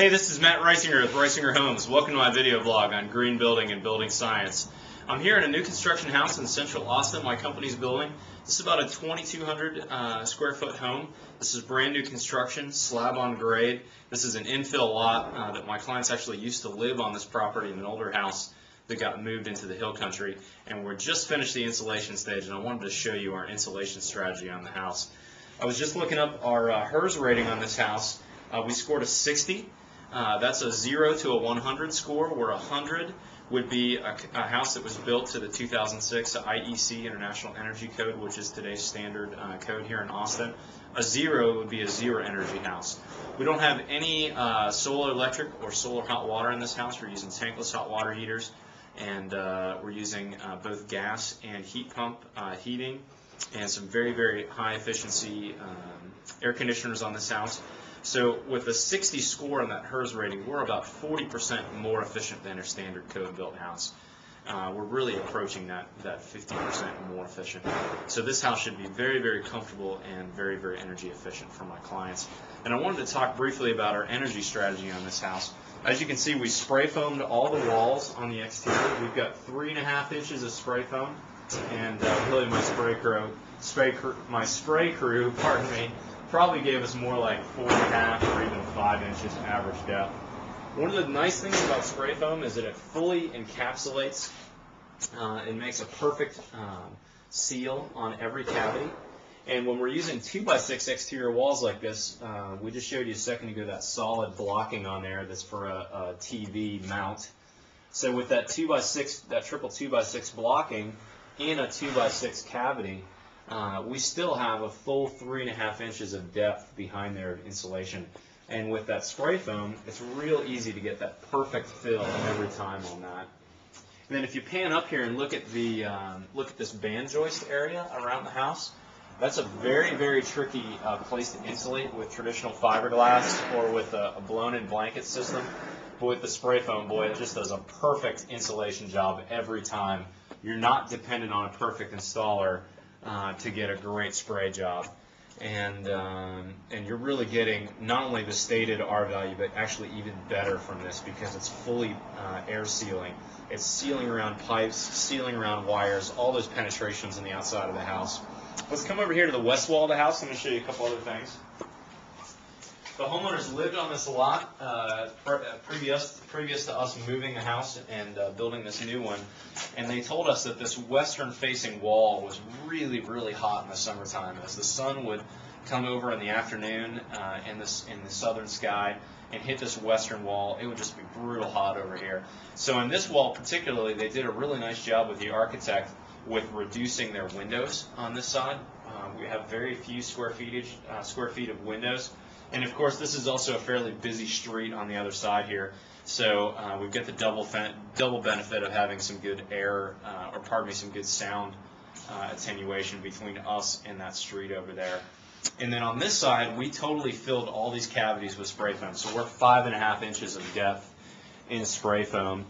Hey, this is Matt Risinger with Risinger Homes. Welcome to my video blog on green building and building science. I'm here in a new construction house in central Austin, my company's building. This is about a 2,200 uh, square foot home. This is brand new construction, slab on grade. This is an infill lot uh, that my clients actually used to live on this property in an older house that got moved into the hill country. And we're just finished the insulation stage, and I wanted to show you our insulation strategy on the house. I was just looking up our uh, HERS rating on this house. Uh, we scored a 60. Uh, that's a 0 to a 100 score, where 100 would be a, a, house that was built to the 2006 IEC International Energy Code, which is today's standard uh, code here in Austin. A 0 would be a zero energy house. We don't have any uh, solar electric or solar hot water in this house. We're using tankless hot water heaters, and uh, we're using uh, both gas and heat pump heating and some very, very high efficiency um, air conditioners on this house. So with a 60 score on that HERS rating, we're about 40% more efficient than our standard code built house. Uh, we're really approaching that, that 50% more efficient. So this house should be very, very comfortable and very, very energy efficient for my clients. And I wanted to talk briefly about our energy strategy on this house. As you can see, we spray foamed all the walls on the exterior. We've got three and a half inches of spray foam, and uh, really my spray crew, spray crew, my spray crew, pardon me, probably gave us more like four and a half or even five inches average depth. One of the nice things about spray foam is that it fully encapsulates uh, and makes a perfect um, seal on every cavity. And when we're using 2x6 exterior walls like this, uh, we just showed you a second ago that solid blocking on there that's for a, a TV mount. So with that 2x6, that triple 2x6 blocking in a 2x6 cavity, uh, we still have a full three and a half inches of depth behind their insulation. And with that spray foam, it's real easy to get that perfect fill every time on that. And then if you pan up here and look at the um, look at this band joist area around the house, that's a very very tricky uh, place to insulate with traditional fiberglass or with a, a blown-in blanket system. But with the spray foam, boy, it just does a perfect insulation job every time. You're not dependent on a perfect installer uh, to get a great spray job. And, um, and you're really getting not only the stated R value, but actually even better from this because it's fully uh, air sealing. It's sealing around pipes, sealing around wires, all those penetrations in the outside of the house. Let's come over here to the west wall of the house. I'm going to show you a couple other things. The homeowners lived on this lot uh, uh, previous previous to us moving the house and uh, building this new one, and they told us that this western-facing wall was really, really hot in the summertime as the sun would come over in the afternoon uh, in this in the southern sky and hit this western wall. It would just be brutal hot over here. So in this wall particularly, they did a really nice job with the architect with reducing their windows on this side. Um, we have very few square feet uh, square feet of windows. And of course, this is also a fairly busy street on the other side here. So uh, we've got the double double benefit of having some good air, uh, or pardon me, some good sound uh, attenuation between us and that street over there. And then on this side, we totally filled all these cavities with spray foam. So we're five and a half inches of depth in spray foam.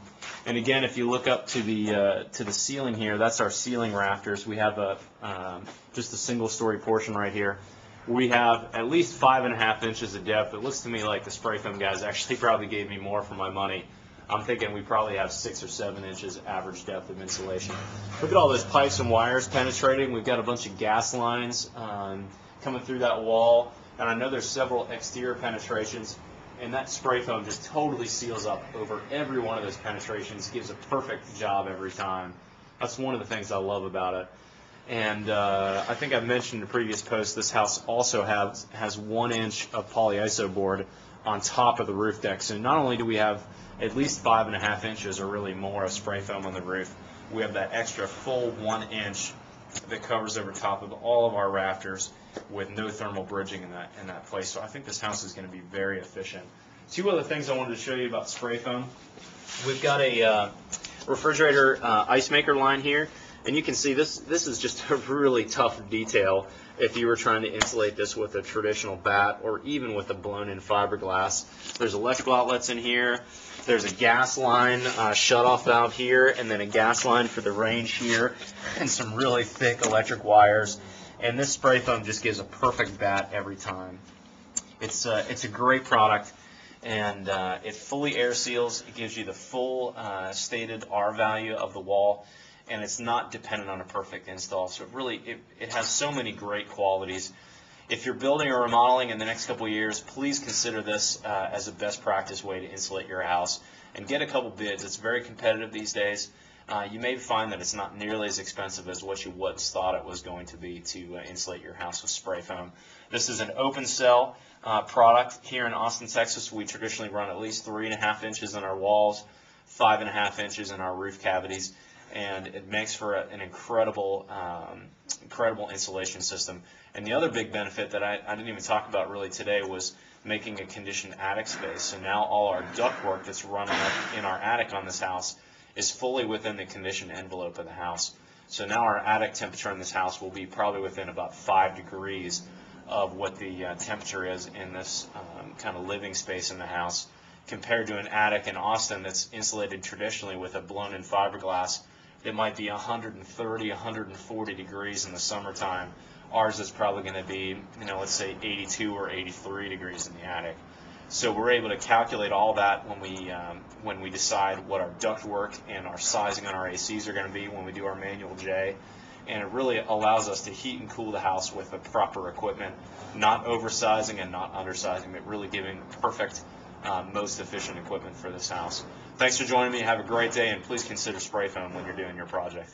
And again, if you look up to the uh, to the ceiling here, that's our ceiling rafters. We have a um, just a single story portion right here we have at least five and a half inches of depth. It looks to me like the spray foam guys actually probably gave me more for my money. I'm thinking we probably have six or seven inches average depth of insulation. Look at all those pipes and wires penetrating. We've got a bunch of gas lines um, coming through that wall. And I know there's several exterior penetrations. And that spray foam just totally seals up over every one of those penetrations, gives a perfect job every time. That's one of the things I love about it. And uh, I think I've mentioned in a previous post, this house also has, has one inch of polyiso board on top of the roof deck. So not only do we have at least five and a half inches or really more of spray foam on the roof, we have that extra full one inch that covers over top of all of our rafters with no thermal bridging in that in that place. So I think this house is going to be very efficient. Two other things I wanted to show you about spray foam. We've got a uh, refrigerator uh, ice maker line here. And you can see this, this is just a really tough detail if you were trying to insulate this with a traditional batt or even with a blown-in fiberglass. There's electrical outlets in here. There's a gas line uh, shut-off valve here, and then a gas line for the range here, and some really thick electric wires. And this spray foam just gives a perfect batt every time. It's, uh, it's a great product. and uh, it fully air seals. It gives you the full uh, stated R value of the wall, and it's not dependent on a perfect install. So it really it, it has so many great qualities. If you're building or remodeling in the next couple years, please consider this uh, as a best practice way to insulate your house and get a couple bids. It's very competitive these days. Uh, you may find that it's not nearly as expensive as what you once thought it was going to be to uh, insulate your house with spray foam. This is an open cell uh, product. Here in Austin, Texas, we traditionally run at least three and a half inches in our walls, five and a half inches in our roof cavities, and it makes for a, an incredible, um, incredible insulation system. And the other big benefit that I, I didn't even talk about really today was making a conditioned attic space. So now all our ductwork that's running in our attic on this house is fully within the conditioned envelope of the house. So now our attic temperature in this house will be probably within about five degrees of what the uh, temperature is in this um, kind of living space in the house compared to an attic in Austin that's insulated traditionally with a blown in fiberglass that might be 130, 140 degrees in the summertime. Ours is probably going to be, you know, let's say 82 or 83 degrees in the attic. So we're able to calculate all that when we um, when we decide what our duct work and our sizing on our ACs are going to be when we do our manual J. And it really allows us to heat and cool the house with the proper equipment, not oversizing and not undersizing, but really giving perfect, um, most efficient equipment for this house. Thanks for joining me. Have a great day, and please consider spray foam when you're doing your project.